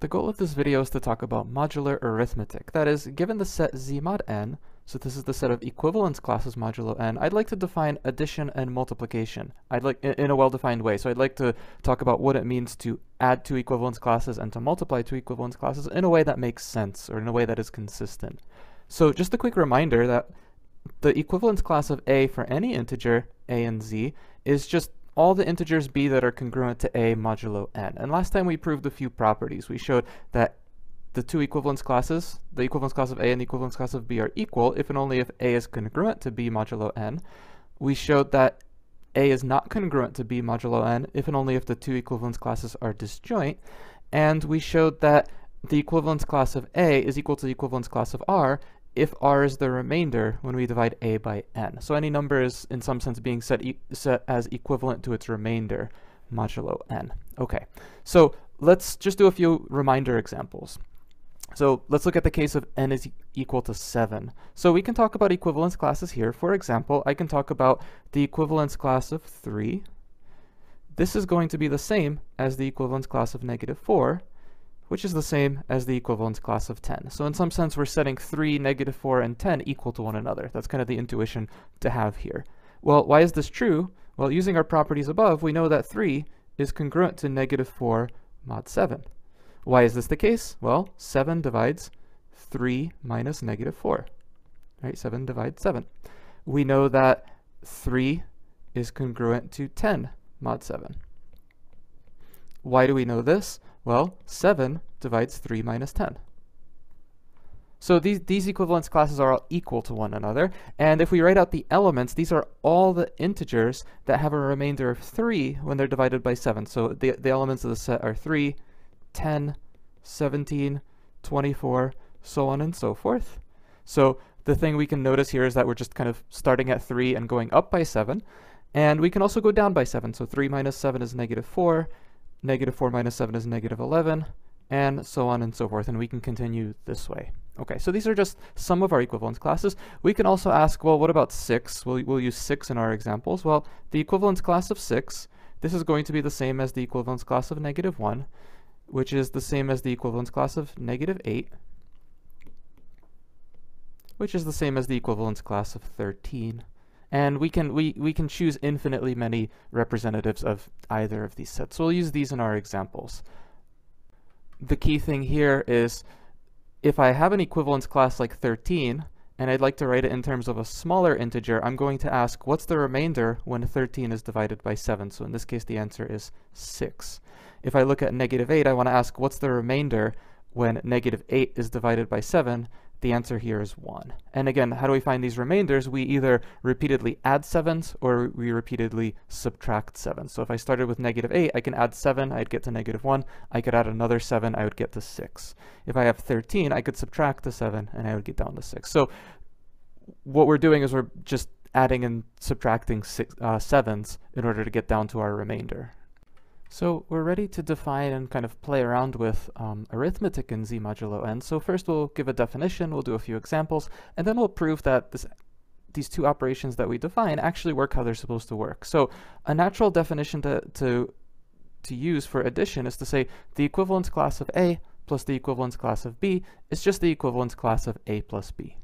The goal of this video is to talk about modular arithmetic. That is, given the set Z mod n, so this is the set of equivalence classes modulo n, I'd like to define addition and multiplication. I'd like in a well-defined way. So I'd like to talk about what it means to add two equivalence classes and to multiply two equivalence classes in a way that makes sense or in a way that is consistent. So just a quick reminder that the equivalence class of a for any integer, a and z, is just all the integers b that are congruent to a modulo n. And last time we proved a few properties. We showed that the two equivalence classes, the equivalence class of a and the equivalence class of b are equal if and only if a is congruent to b modulo n. We showed that a is not congruent to b modulo n if and only if the two equivalence classes are disjoint. And we showed that the equivalence class of a is equal to the equivalence class of r if r is the remainder when we divide a by n. So any number is, in some sense, being set, e set as equivalent to its remainder modulo n. Okay, so let's just do a few reminder examples. So let's look at the case of n is e equal to 7. So we can talk about equivalence classes here. For example, I can talk about the equivalence class of 3. This is going to be the same as the equivalence class of negative 4 which is the same as the equivalence class of 10. So in some sense, we're setting 3, negative 4, and 10 equal to one another. That's kind of the intuition to have here. Well, why is this true? Well, using our properties above, we know that 3 is congruent to negative 4 mod 7. Why is this the case? Well, 7 divides 3 minus negative 4. Right? 7 divides 7. We know that 3 is congruent to 10 mod 7. Why do we know this? Well, 7 divides 3 minus 10. So these, these equivalence classes are all equal to one another. And if we write out the elements, these are all the integers that have a remainder of 3 when they're divided by 7. So the, the elements of the set are 3, 10, 17, 24, so on and so forth. So the thing we can notice here is that we're just kind of starting at 3 and going up by 7. And we can also go down by 7. So 3 minus 7 is negative 4 negative 4 minus 7 is negative 11, and so on and so forth, and we can continue this way. Okay, so these are just some of our equivalence classes. We can also ask, well, what about 6? We'll, we'll use 6 in our examples. Well, the equivalence class of 6, this is going to be the same as the equivalence class of negative 1, which is the same as the equivalence class of negative 8, which is the same as the equivalence class of 13 and we can we we can choose infinitely many representatives of either of these sets. So we'll use these in our examples. The key thing here is if I have an equivalence class like 13 and I'd like to write it in terms of a smaller integer, I'm going to ask what's the remainder when 13 is divided by 7? So in this case the answer is 6. If I look at negative 8, I want to ask what's the remainder when negative 8 is divided by 7? The answer here is 1. And again, how do we find these remainders? We either repeatedly add 7s or we repeatedly subtract 7. So if I started with negative 8, I can add 7, I'd get to negative 1. I could add another 7, I would get to 6. If I have 13, I could subtract the 7 and I would get down to 6. So what we're doing is we're just adding and subtracting six, uh, 7s in order to get down to our remainder. So we're ready to define and kind of play around with um, arithmetic in Z modulo n. So first we'll give a definition, we'll do a few examples, and then we'll prove that this, these two operations that we define actually work how they're supposed to work. So a natural definition to, to, to use for addition is to say the equivalence class of A plus the equivalence class of B is just the equivalence class of A plus B.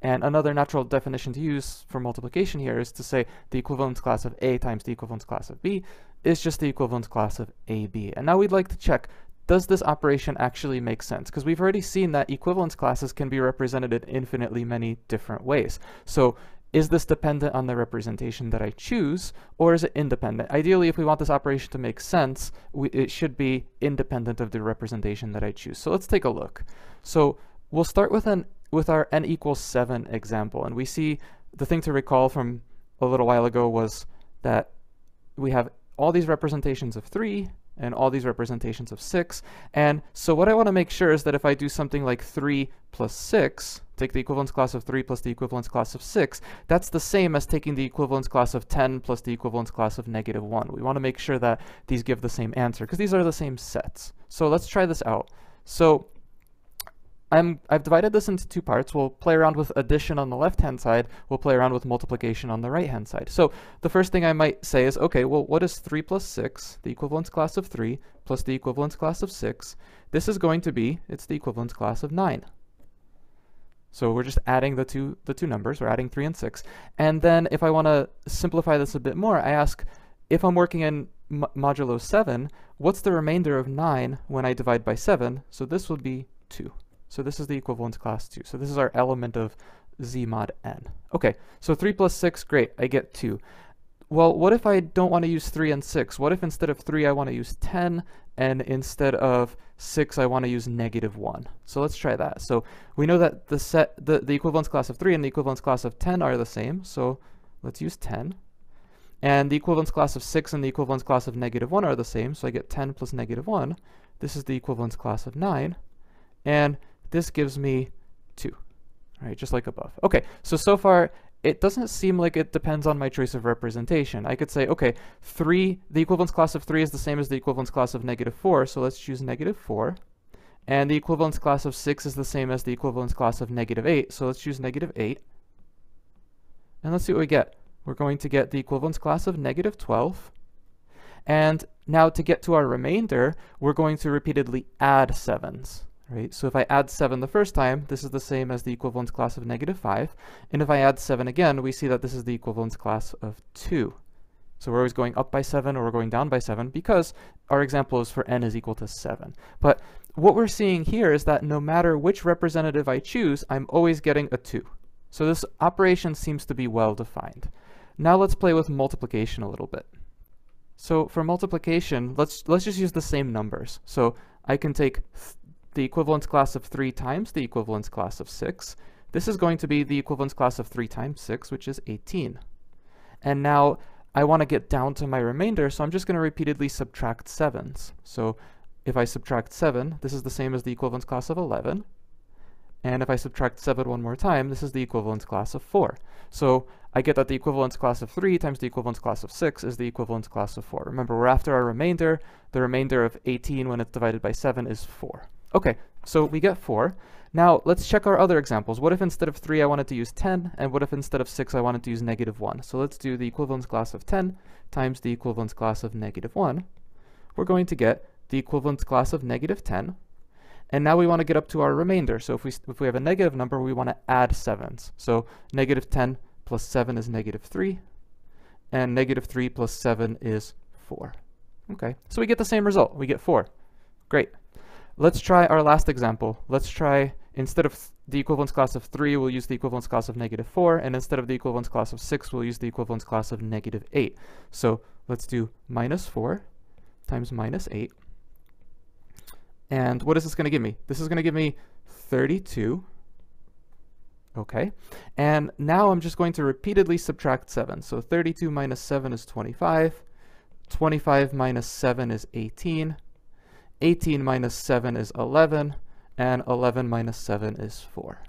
And another natural definition to use for multiplication here is to say the equivalence class of A times the equivalence class of B is just the equivalence class of AB. And now we'd like to check, does this operation actually make sense? Because we've already seen that equivalence classes can be represented in infinitely many different ways. So is this dependent on the representation that I choose, or is it independent? Ideally, if we want this operation to make sense, we, it should be independent of the representation that I choose. So let's take a look. So we'll start with an with our n equals 7 example. And we see the thing to recall from a little while ago was that we have all these representations of 3 and all these representations of 6. And so what I want to make sure is that if I do something like 3 plus 6, take the equivalence class of 3 plus the equivalence class of 6, that's the same as taking the equivalence class of 10 plus the equivalence class of negative 1. We want to make sure that these give the same answer because these are the same sets. So let's try this out. So I'm, I've divided this into two parts. We'll play around with addition on the left-hand side. We'll play around with multiplication on the right-hand side. So the first thing I might say is, okay, well, what is 3 plus 6, the equivalence class of 3, plus the equivalence class of 6? This is going to be, it's the equivalence class of 9. So we're just adding the two, the two numbers. We're adding 3 and 6. And then if I want to simplify this a bit more, I ask, if I'm working in modulo 7, what's the remainder of 9 when I divide by 7? So this would be 2. So this is the equivalence class 2. So this is our element of z mod n. Okay, so 3 plus 6, great, I get 2. Well, what if I don't want to use 3 and 6? What if instead of 3 I want to use 10, and instead of 6 I want to use negative 1? So let's try that. So we know that the set, the, the equivalence class of 3 and the equivalence class of 10 are the same, so let's use 10. And the equivalence class of 6 and the equivalence class of negative 1 are the same, so I get 10 plus negative 1. This is the equivalence class of 9. And this gives me 2, right, just like above. Okay, so so far it doesn't seem like it depends on my choice of representation. I could say, okay, 3, the equivalence class of 3 is the same as the equivalence class of negative 4, so let's choose negative 4. And the equivalence class of 6 is the same as the equivalence class of negative 8, so let's choose negative 8. And let's see what we get we're going to get the equivalence class of negative 12. And now to get to our remainder, we're going to repeatedly add 7s. Right? So if I add 7 the first time, this is the same as the equivalence class of negative 5. And if I add 7 again, we see that this is the equivalence class of 2. So we're always going up by 7 or we're going down by 7 because our example is for n is equal to 7. But what we're seeing here is that no matter which representative I choose, I'm always getting a 2. So this operation seems to be well defined. Now let's play with multiplication a little bit. So for multiplication, let's let's just use the same numbers. So I can take the equivalence class of 3 times the equivalence class of 6. This is going to be the equivalence class of 3 times 6, which is 18. And now I want to get down to my remainder, so I'm just going to repeatedly subtract 7s. So if I subtract 7, this is the same as the equivalence class of 11. And if I subtract 7 one more time, this is the equivalence class of 4. So I get that the equivalence class of 3 times the equivalence class of 6 is the equivalence class of 4. Remember, we're after our remainder. The remainder of 18 when it's divided by 7 is 4. Okay, so we get 4. Now, let's check our other examples. What if instead of 3 I wanted to use 10, and what if instead of 6 I wanted to use negative 1? So let's do the equivalence class of 10 times the equivalence class of negative 1. We're going to get the equivalence class of negative 10 and now we want to get up to our remainder. So if we, if we have a negative number, we want to add 7s. So negative 10 plus 7 is negative 3. And negative 3 plus 7 is 4. Okay, so we get the same result. We get 4. Great. Let's try our last example. Let's try, instead of the equivalence class of 3, we'll use the equivalence class of negative 4. And instead of the equivalence class of 6, we'll use the equivalence class of negative 8. So let's do minus 4 times minus 8 and what is this going to give me? This is going to give me 32. Okay. And now I'm just going to repeatedly subtract 7. So 32 minus 7 is 25. 25 minus 7 is 18. 18 minus 7 is 11. And 11 minus 7 is 4.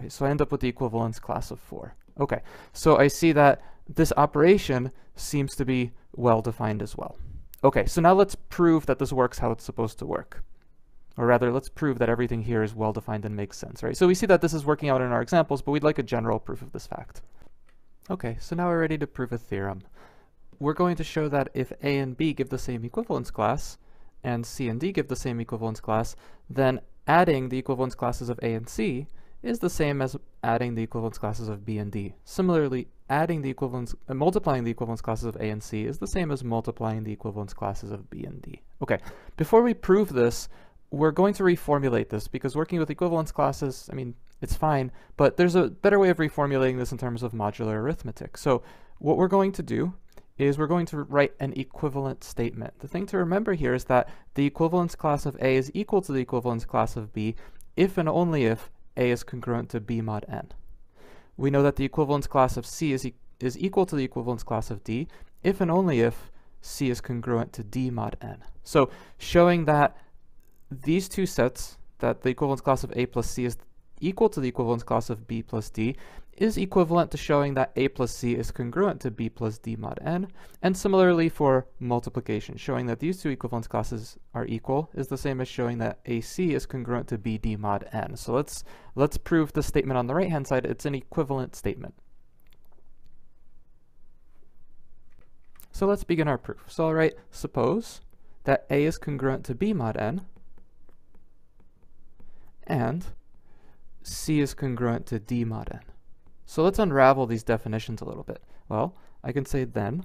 Right, so I end up with the equivalence class of 4. Okay, so I see that this operation seems to be well defined as well. Okay, so now let's prove that this works how it's supposed to work. Or rather, let's prove that everything here is well-defined and makes sense, right? So we see that this is working out in our examples, but we'd like a general proof of this fact. Okay, so now we're ready to prove a theorem. We're going to show that if A and B give the same equivalence class, and C and D give the same equivalence class, then adding the equivalence classes of A and C is the same as adding the equivalence classes of B and D. Similarly, adding the equivalence, uh, multiplying the equivalence classes of A and C is the same as multiplying the equivalence classes of B and D. Okay, before we prove this, we're going to reformulate this because working with equivalence classes, I mean, it's fine, but there's a better way of reformulating this in terms of modular arithmetic. So what we're going to do is we're going to write an equivalent statement. The thing to remember here is that the equivalence class of A is equal to the equivalence class of B if and only if a is congruent to B mod n. We know that the equivalence class of C is, e is equal to the equivalence class of D if and only if C is congruent to D mod n. So showing that these two sets, that the equivalence class of A plus C is equal to the equivalence class of B plus D, is equivalent to showing that a plus c is congruent to b plus d mod n, and similarly for multiplication, showing that these two equivalence classes are equal is the same as showing that ac is congruent to bd mod n. So let's, let's prove the statement on the right-hand side. It's an equivalent statement. So let's begin our proof. So I'll write, suppose that a is congruent to b mod n, and c is congruent to d mod n. So let's unravel these definitions a little bit. Well, I can say then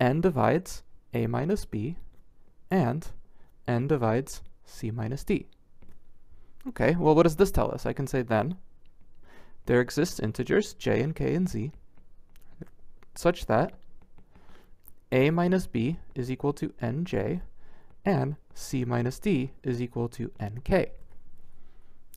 n divides a minus b and n divides c minus d. Okay, well what does this tell us? I can say then there exists integers j and k and z such that a minus b is equal to nj and c minus d is equal to nk.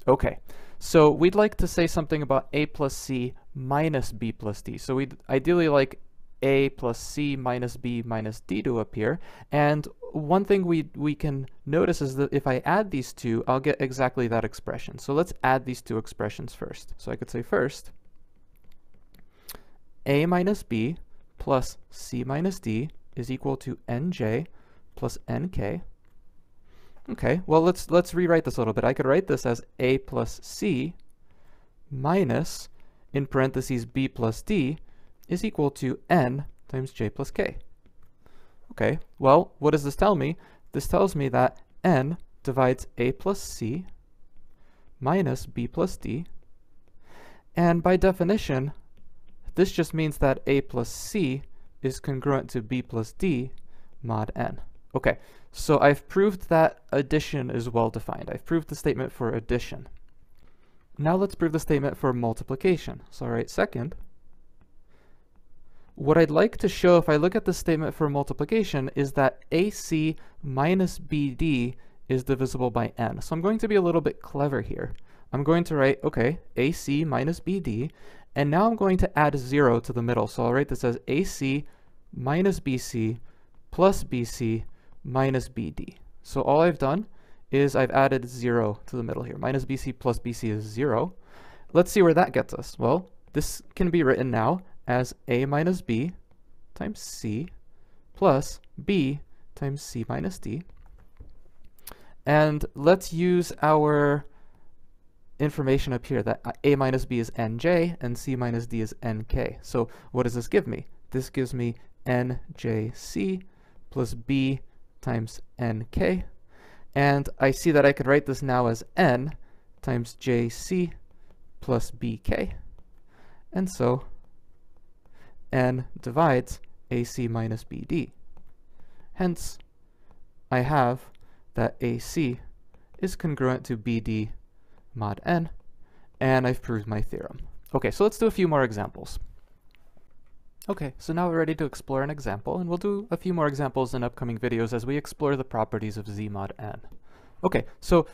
Okay, so we'd like to say something about a plus c minus b plus d. So we'd ideally like a plus c minus b minus d to appear. And one thing we, we can notice is that if I add these two, I'll get exactly that expression. So let's add these two expressions first. So I could say first, a minus b plus c minus d is equal to nj plus nk Okay, well let's let's rewrite this a little bit. I could write this as a plus c minus, in parentheses, b plus d is equal to n times j plus k. Okay, well, what does this tell me? This tells me that n divides a plus c minus b plus d, and by definition, this just means that a plus c is congruent to b plus d mod n. Okay, so I've proved that addition is well defined. I've proved the statement for addition. Now let's prove the statement for multiplication. So I'll write second. What I'd like to show if I look at the statement for multiplication is that AC minus BD is divisible by n. So I'm going to be a little bit clever here. I'm going to write, okay, AC minus BD, and now I'm going to add 0 to the middle. So I'll write this as AC minus BC plus BC minus BD. So all I've done is I've added 0 to the middle here. Minus BC plus BC is 0. Let's see where that gets us. Well, this can be written now as A minus B times C plus B times C minus D. And let's use our information up here that A minus B is NJ and C minus D is NK. So what does this give me? This gives me NJC plus B times nk. And I see that I could write this now as n times jc plus bk. And so n divides ac minus bd. Hence, I have that ac is congruent to bd mod n, and I've proved my theorem. Okay, so let's do a few more examples. Okay, so now we're ready to explore an example, and we'll do a few more examples in upcoming videos as we explore the properties of Z mod n. Okay, so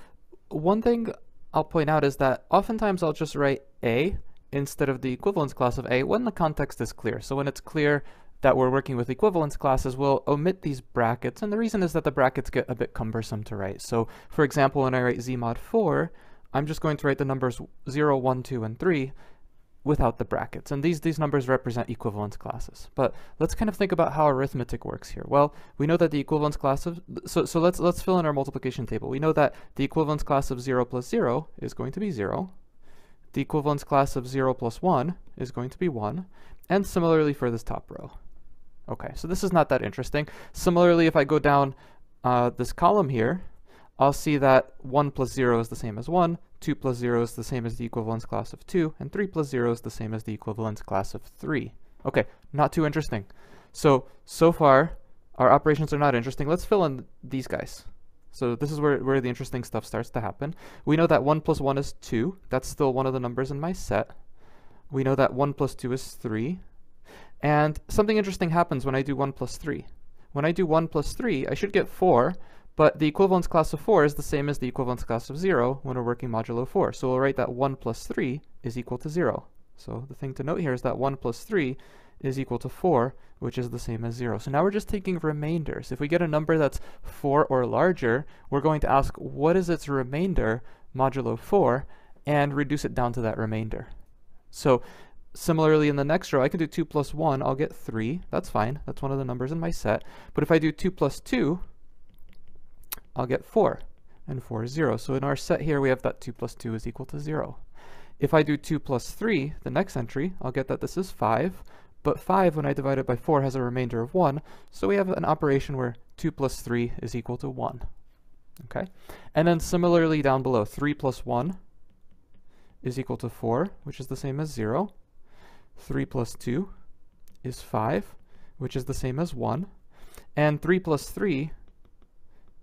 one thing I'll point out is that oftentimes I'll just write A instead of the equivalence class of A when the context is clear. So when it's clear that we're working with equivalence classes, we'll omit these brackets, and the reason is that the brackets get a bit cumbersome to write. So for example, when I write Z mod 4, I'm just going to write the numbers 0, 1, 2, and 3, without the brackets. And these, these numbers represent equivalence classes. But let's kind of think about how arithmetic works here. Well, we know that the equivalence class of, so, so let's, let's fill in our multiplication table. We know that the equivalence class of 0 plus 0 is going to be 0. The equivalence class of 0 plus 1 is going to be 1. And similarly for this top row. Okay, so this is not that interesting. Similarly, if I go down uh, this column here, I'll see that 1 plus 0 is the same as 1, 2 plus 0 is the same as the equivalence class of 2, and 3 plus 0 is the same as the equivalence class of 3. Okay, not too interesting. So, so far, our operations are not interesting. Let's fill in these guys. So this is where, where the interesting stuff starts to happen. We know that 1 plus 1 is 2. That's still one of the numbers in my set. We know that 1 plus 2 is 3. And something interesting happens when I do 1 plus 3. When I do 1 plus 3, I should get 4, but the equivalence class of 4 is the same as the equivalence class of 0 when we're working modulo 4. So we'll write that 1 plus 3 is equal to 0. So the thing to note here is that 1 plus 3 is equal to 4, which is the same as 0. So now we're just taking remainders. If we get a number that's 4 or larger, we're going to ask what is its remainder modulo 4 and reduce it down to that remainder. So similarly in the next row, I can do 2 plus 1, I'll get 3. That's fine. That's one of the numbers in my set. But if I do 2 plus 2, I'll get 4. And 4 is 0. So in our set here, we have that 2 plus 2 is equal to 0. If I do 2 plus 3, the next entry, I'll get that this is 5. But 5, when I divide it by 4, has a remainder of 1. So we have an operation where 2 plus 3 is equal to 1. Okay? And then similarly down below, 3 plus 1 is equal to 4, which is the same as 0. 3 plus 2 is 5, which is the same as 1. And 3 plus 3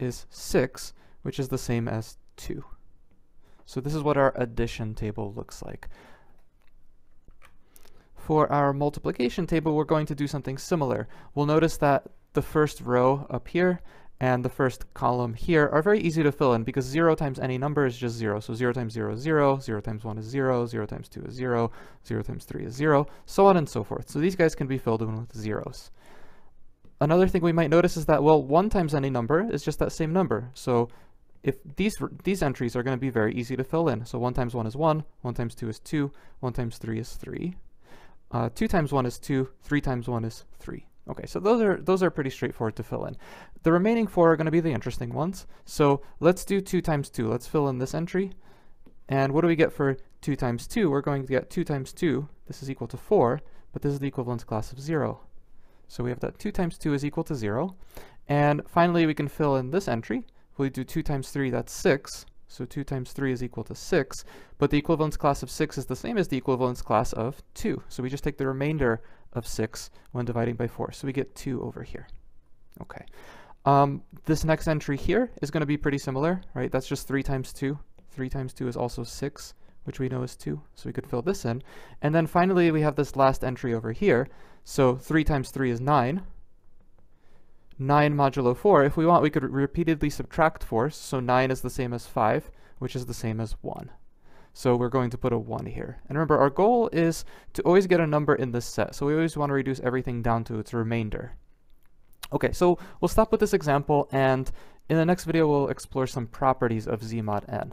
is 6, which is the same as 2. So this is what our addition table looks like. For our multiplication table, we're going to do something similar. We'll notice that the first row up here and the first column here are very easy to fill in because 0 times any number is just 0. So 0 times 0 is 0, 0 times 1 is 0, 0 times 2 is 0, 0 times 3 is 0, so on and so forth. So these guys can be filled in with zeros. Another thing we might notice is that, well, 1 times any number is just that same number. So if these these entries are going to be very easy to fill in. So 1 times 1 is 1, 1 times 2 is 2, 1 times 3 is 3. Uh, 2 times 1 is 2, 3 times 1 is 3. Okay, so those are those are pretty straightforward to fill in. The remaining four are going to be the interesting ones. So let's do 2 times 2. Let's fill in this entry. And what do we get for 2 times 2? We're going to get 2 times 2. This is equal to 4, but this is the equivalence class of 0. So we have that 2 times 2 is equal to 0. And finally, we can fill in this entry. We do 2 times 3, that's 6. So 2 times 3 is equal to 6. But the equivalence class of 6 is the same as the equivalence class of 2. So we just take the remainder of 6 when dividing by 4. So we get 2 over here. Okay. Um, this next entry here is going to be pretty similar, right? That's just 3 times 2. 3 times 2 is also 6, which we know is 2. So we could fill this in. And then finally, we have this last entry over here. So 3 times 3 is 9. 9 modulo 4. If we want, we could repeatedly subtract 4. So 9 is the same as 5, which is the same as 1. So we're going to put a 1 here. And remember, our goal is to always get a number in this set. So we always want to reduce everything down to its remainder. Okay, so we'll stop with this example, and in the next video, we'll explore some properties of Z mod n.